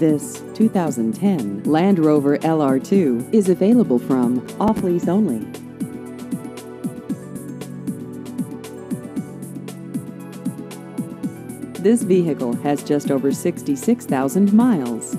This 2010 Land Rover LR2 is available from Off Lease Only. This vehicle has just over 66,000 miles.